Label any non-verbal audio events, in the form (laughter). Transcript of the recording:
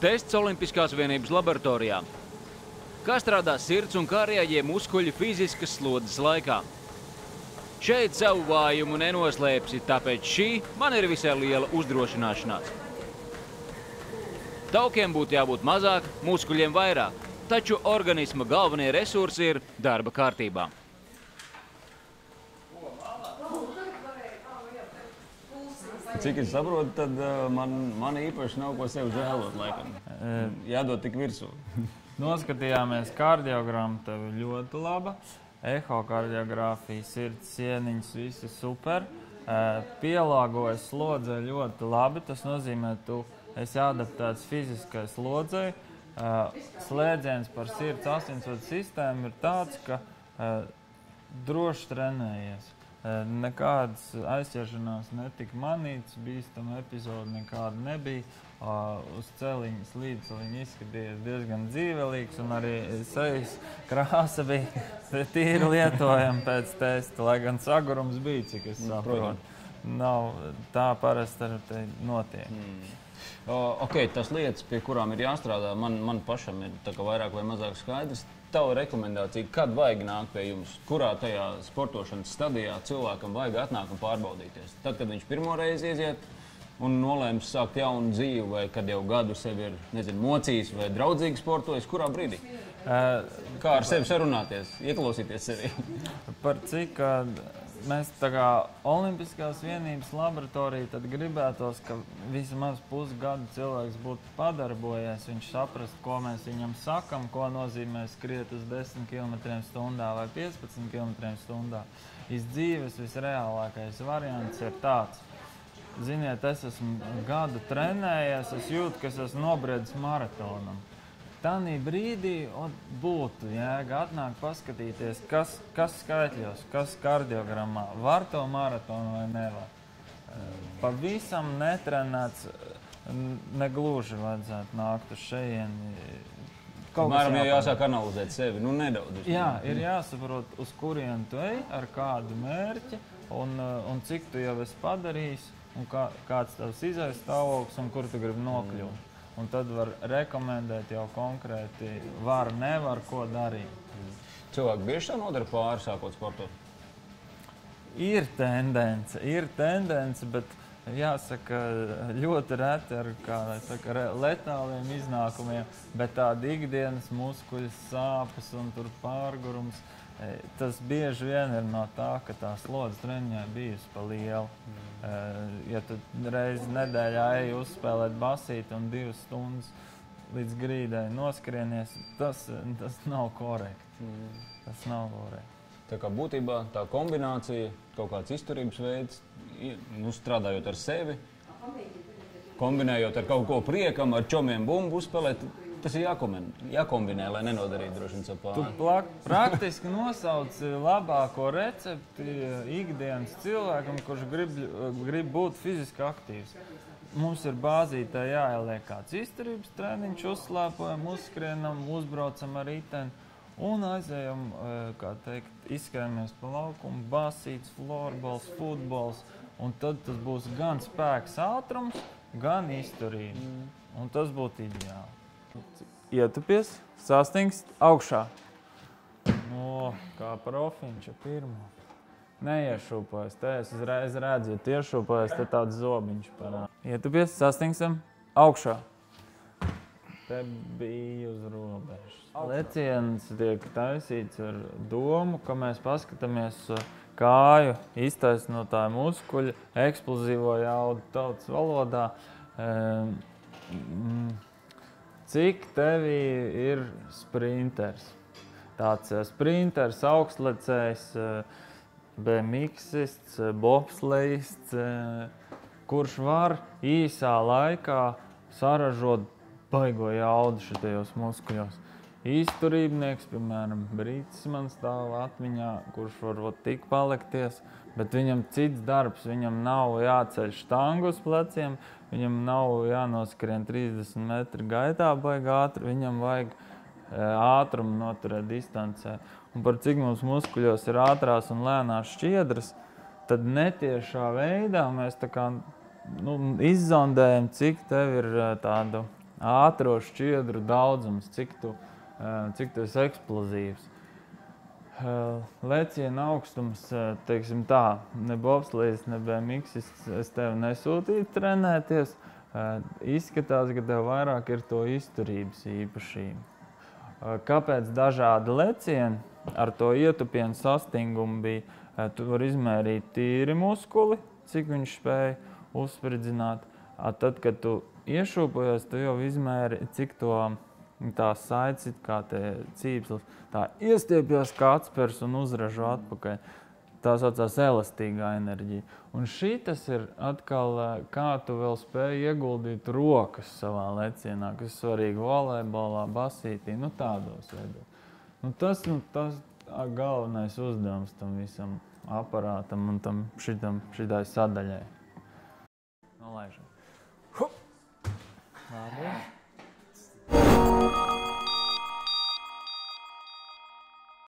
Tests Olimpiskās vienības laboratorijā. Kā strādā sirds un kā reaģē muskuļi fiziskas slodzes laikā? Šeit savu vājumu nenoslēpsi, tāpēc šī man ir visai liela uzdrošināšanās. Taukiem būtu jābūt mazāk, muskuļiem vairāk, taču organisma galvenie resursi ir darba kārtībā. Cik es saprotu, tad uh, man, man īpaši nav ko sev žēlot. Laikam. Jādod tik virsū. (laughs) Noskatījāmies kardiogrammu, tev ļoti laba. Ehokardiogrāfija, sirds sieniņas, viss ir super. Eh, Pielāgojas slodzē ļoti labi. Tas nozīmē, tu esi adaptēts fiziskai slodzei. Eh, Slēdziens par sirds asinsvadu sistēmu ir tāds, ka eh, droši trenējies. Nekādas aizķeršanās netika manītas, bīstama epizode nekāda nebija. Uh, uz celiņas līdzi izskatījās diezgan dzīvelīgs, un arī sejas krāsa bija (laughs) tīri lietojama pēc testa, lai gan sagurums bija, cik es saprotu. Nav tā parasti notiek. Mm. Ok, tas lietas, pie kurām ir jāstrādā, man, man pašam ir vairāk vai mazāk skaidrs. Tava rekomendācija, kad vajag nākt pie jums, kurā tajā sportošanas stadijā cilvēkam vajag atnākt un pārbaudīties? Tad, kad viņš pirmo reizi iziet un nolēma sākt jaunu dzīvi, vai kad jau gadu sevi ir nezinu, mocījis vai draudzīgi sportojis, kurā brīdī? Kā ar sevi sarunāties, ieklausīties sevi? par cik mēs tā kā Olimpiskās vienības laboratorija, tad gribētos, ka vismaz pusgadu cilvēks būtu padarbojies, viņš saprast, ko mēs viņam sakam, ko nozīmē skriet uz 10 km/h vai 15 km/h. Iz dzīves visreālākais variants ir tāds. Ziniet, es esmu gadu trenējies, es jūtu, ka es esmu nobriedis maratonam. Tanī brīdī būtu jēga atnākt, paskatīties, kas, kas skaitļos, kas kardiogramā var to maratonu vai nevar. Pavisam netrenēts, negluži vajadzētu nākt uz šejieni. Kaut kas Mēram jau jāsāk analizēt sevi, nu nedaudz. Jā, ir jāsaprot, uz kurien tu ej, ar kādu mērķi un, uh, un cik tu jau esi padarījis, un kā, kāds tavs izailes stāvoklis un kur tu gribi nokļūt. Un tad var rekomendēt jau konkrēti, var, nevar, ko darīt. Cilvēki bieži tā nodara pāri, sākot sportot. Ir tendence, ir tendence, bet jāsaka, ļoti reti ar saka, letāliem iznākumiem, bet tāda ikdienas muskuļu sāpes un pārgurums. e, Tas bieži vien ir no tā, ka tā slodze treniņā bijusi pa liela. Mm. Ja tu reizi nedēļā ej uzspēlēt basīti un divas stundas līdz grīdai noskrienies, tas, tas nav korekti. Mm. Tas nav korekti. Tā kā būtībā tā kombinācija, kaut kāds izturības veids, nu, strādājot ar sevi, kombinējot ar kaut ko priekam, ar čomiem bumbu uzspēlēt, tas ir jākombinē, jākombinē lai nenodarītu droši vien plak, praktiski nosauc labāko recepti ikdienas cilvēkam, kurš grib, grib būt fiziski aktīvs. Mums ir bāzītē jāieliek kāds izturības treniņš, uzslēpojam, uzskrienam, uzbraucam ar riteni un aizējam, eh, kā teikt, izskrējamies pa laukumu, basīts, florbols, futbols. Un tad tas būs gan spēks, ātrums, gan izturība. Un tas būtu ideāli. Ietupies, sastingst augšā. No, kā profiņš pirmā. Neiešūpojas, te es uzreiz redzu, ja tiešūpojas, te tāds zobiņš parāda. Ietupies, sastingstam augšā. Te bija uz robežas. Leciens tiek taisīts ar domu, ka mēs paskatāmies uh, kāju, iztaisnotāju muskuļu, eksplozīvo jaudu tautas valodā. Mm, Cik tevī ir sprinters? Tāds eh, sprinters, augstlecējs, eh, BMX-ists, bobslejists, kurš var īsā laikā saražot baigo jaudu šajos muskuļos. Izturībnieks, piemēram, Brīsīs man stāv atmiņā, kurš var ot tik palikties, bet viņam cits darbs, viņam nav jāceļ štangu uz pleciem, viņam nav jānoskrien 30 metru gaitā baigā ātri, viņam vajag e, ātrumu noturēt distancē. Un par cik mums muskuļos ir ātrās un lēnās šķiedras, tad netiešā veidā mēs tā kā nu, izzondējam, cik tev ir eh, tādu ātro šķiedru daudzums, cik tu, cik tu esi eksplozīvs. Leciena augstums, teiksim tā, ne bobslīds, ne BMX, es tevi nesūtīju trenēties. Izskatās, ka tev vairāk ir to izturības īpašība. Kāpēc dažādi lecieni ar to ietupienu sastingumu bija? Tu vari izmērīt tīri muskuli, cik viņš spēja uzspridzināt. Tad, kad tu iešūpojies, tu jau izmēri, cik to tā saites, kā tie cīpslis, tā iestiepjas kā atspers un uzražo atpakaļ. Tā saucās elastīgā enerģija. Un šī tas ir atkal, kā tu vēl spēj ieguldīt rokas savā lecienā, kas svarīgi volejbolā, basītī, nu tādos veidos. Nu, tas, nu, tas galvenais uzdevums tam visam aparātam un tam šitam, šitai sadaļai. Nolaižam. Labi.